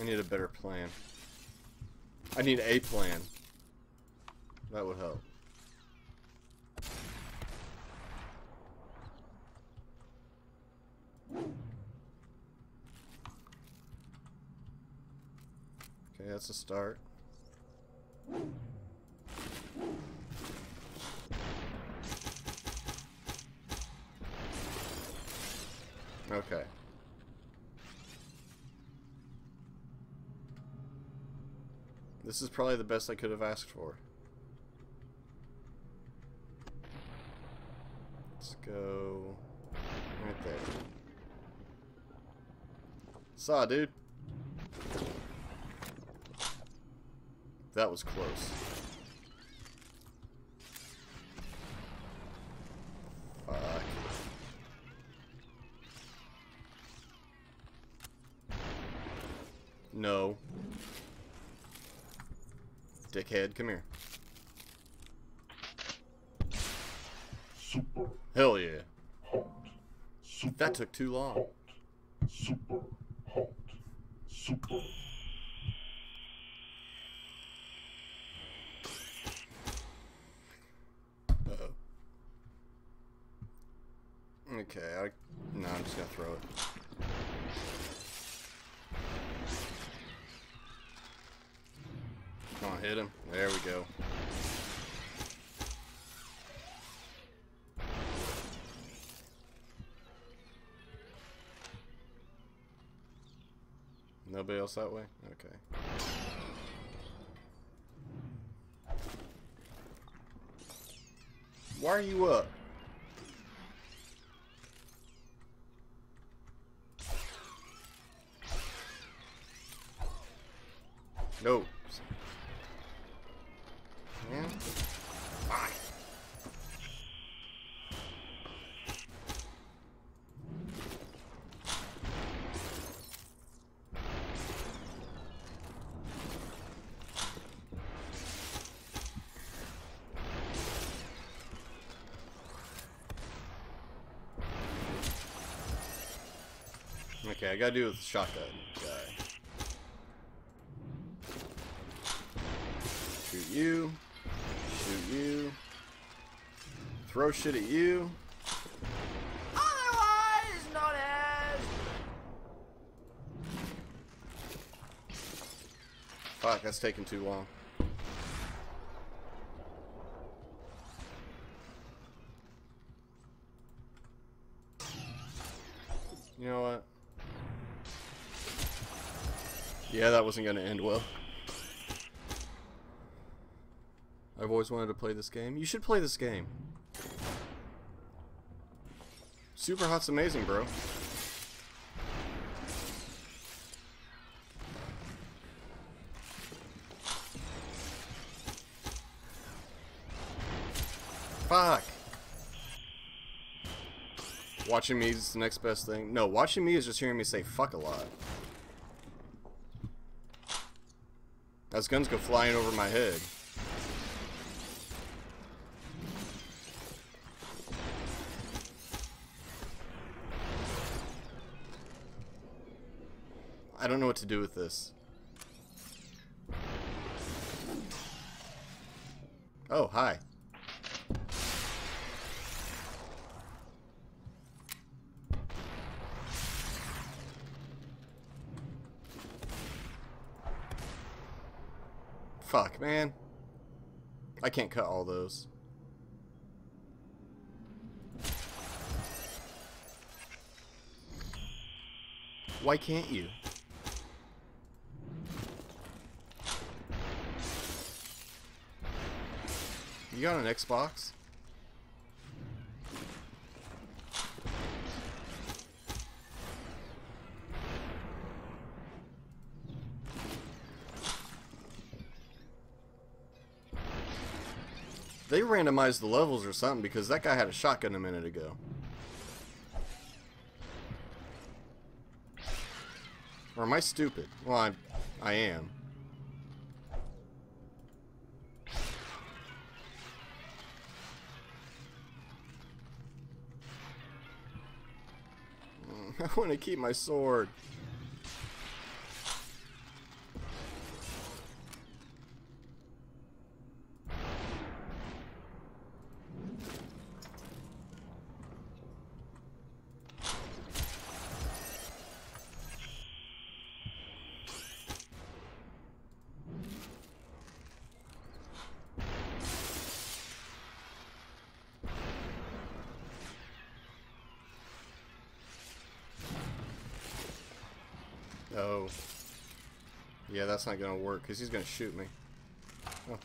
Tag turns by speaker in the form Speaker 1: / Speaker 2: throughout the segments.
Speaker 1: I need a better plan. I need a plan. That would help. Okay, that's a start. Okay. This is probably the best I could have asked for. Let's go right there. Saw, dude. That was close. No. Dickhead, come here.
Speaker 2: Super
Speaker 1: Hell yeah.
Speaker 2: hot. Super
Speaker 1: That took too long.
Speaker 2: hot. Super hot. Super.
Speaker 1: Okay, I... No, I'm just gonna throw it. Hit him. There we go. Nobody else that way? Okay. Why are you up? No. Man. Fine. Okay, I gotta do with the shotgun guy. Shoot you. Shoot you. Throw shit at you.
Speaker 3: Otherwise known as
Speaker 1: Fuck, that's taking too long. You know what? Wasn't gonna end well. I've always wanted to play this game. You should play this game. Super Hot's amazing, bro. Fuck. Watching me is the next best thing. No, watching me is just hearing me say fuck a lot. As guns go flying over my head. I don't know what to do with this. Oh, hi. Fuck, man. I can't cut all those. Why can't you? You got an Xbox? They randomized the levels or something because that guy had a shotgun a minute ago. Or am I stupid? Well, I, I am. I want to keep my sword. Oh. Yeah, that's not gonna work because he's gonna shoot me. Oh.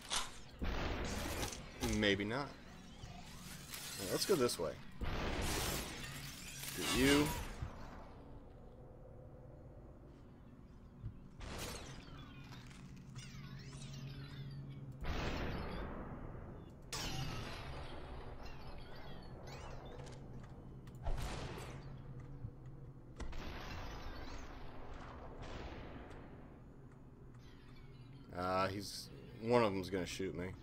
Speaker 1: Maybe not. Alright, let's go this way. Get you. He's one of them's gonna shoot me.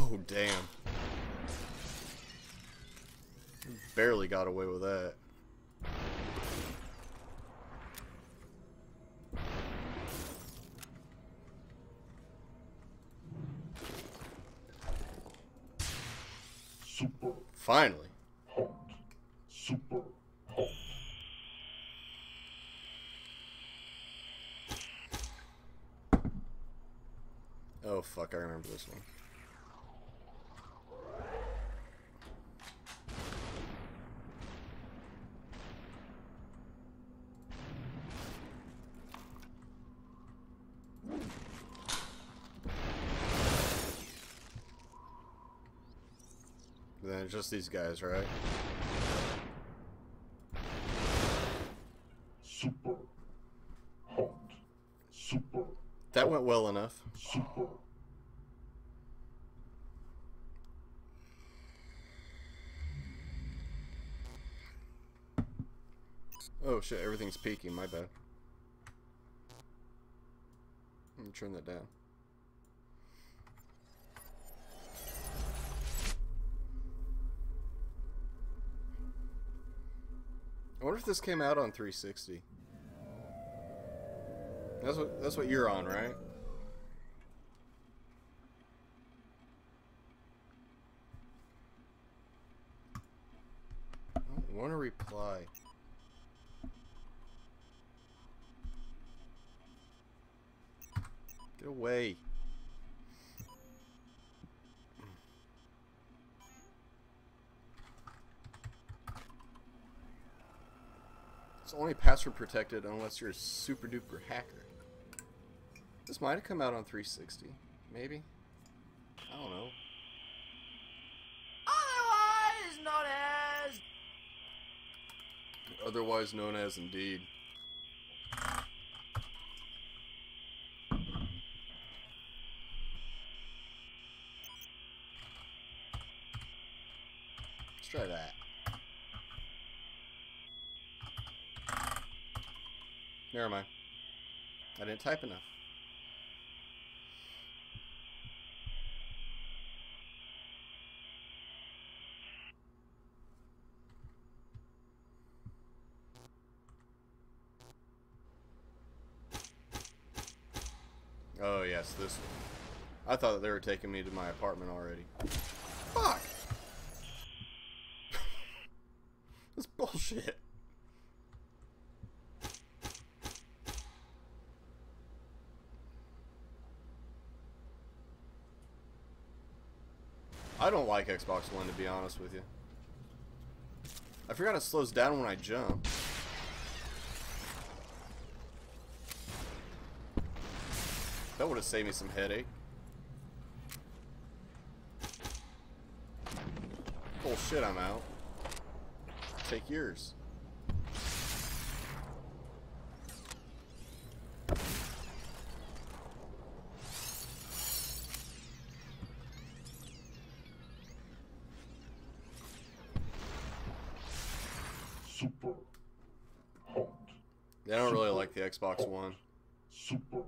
Speaker 1: Oh damn! Barely got away with that.
Speaker 2: Super
Speaker 1: Finally.
Speaker 2: Super.
Speaker 1: Oh fuck! I remember this one. These guys, right?
Speaker 2: Super hot. Super
Speaker 1: That went well enough.
Speaker 2: super
Speaker 1: Oh shit, everything's peaking, my bad. Let me turn that down. I wonder if this came out on 360. That's what that's what you're on, right? I don't want to reply. Get away. It's only password protected unless you're a super duper hacker. This might have come out on 360. Maybe? I don't know.
Speaker 3: Otherwise known as.
Speaker 1: Otherwise known as Indeed. Let's try that. Never mind. I didn't type enough. Oh yes, this one. I thought that they were taking me to my apartment already. Fuck! That's bullshit. I don't like Xbox One to be honest with you. I forgot it slows down when I jump. That would have saved me some headache. Oh, Bullshit, I'm out. Take yours.
Speaker 2: Super hot.
Speaker 1: They don't really like the Xbox One.
Speaker 2: Super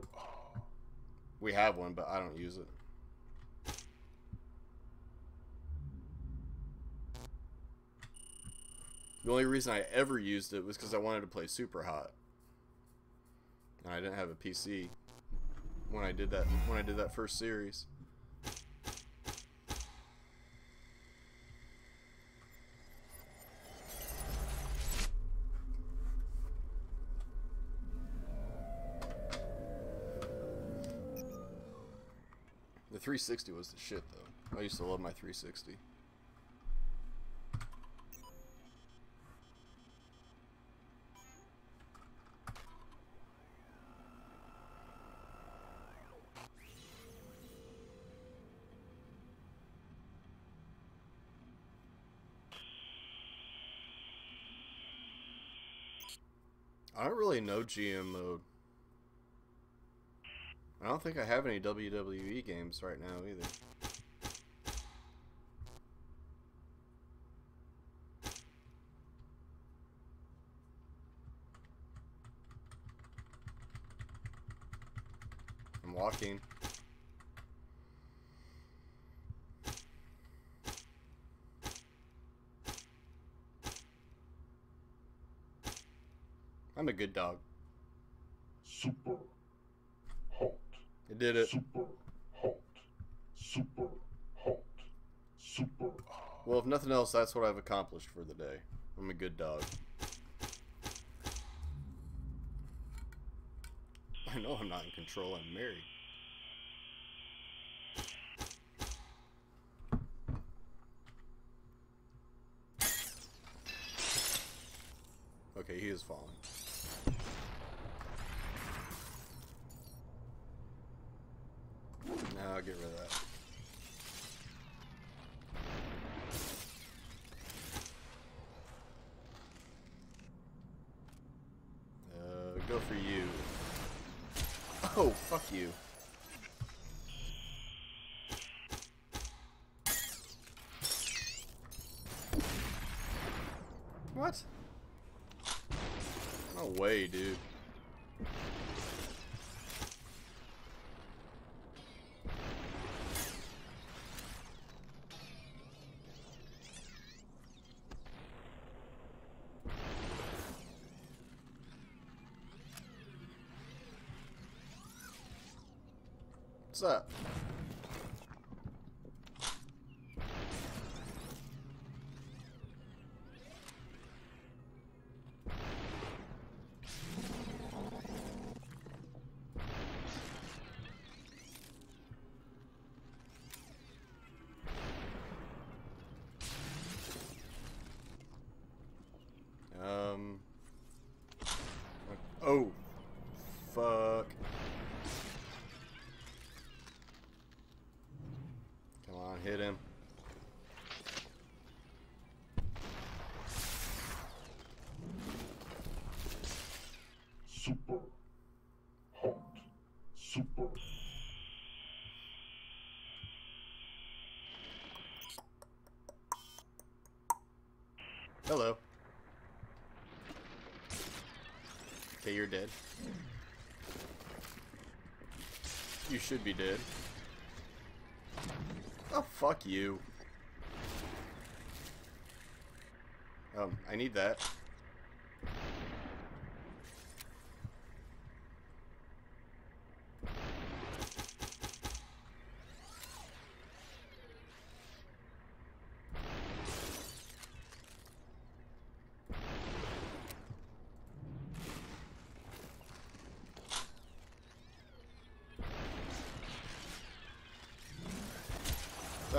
Speaker 1: We have one, but I don't use it. The only reason I ever used it was because I wanted to play Super Hot. And I didn't have a PC when I did that when I did that first series. 360 was the shit, though. I used to love my 360. I don't really know GM mode. I don't think I have any WWE games right now either. I'm walking. I'm a good dog.
Speaker 2: Super.
Speaker 1: I did it.
Speaker 2: Super hot. Super hot. Super ah.
Speaker 1: Well, if nothing else, that's what I've accomplished for the day. I'm a good dog. I know I'm not in control. I'm married. Okay, he is falling. Now I'll get rid of that. Uh, go for you. Oh, fuck you. What? No way, dude. What's up? Um. Oh. Fuck. Come on, hit him.
Speaker 2: super hot. Super
Speaker 1: Hello. Okay, you're dead. You should be dead. Oh, fuck you. Um, I need that.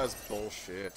Speaker 1: That's bullshit.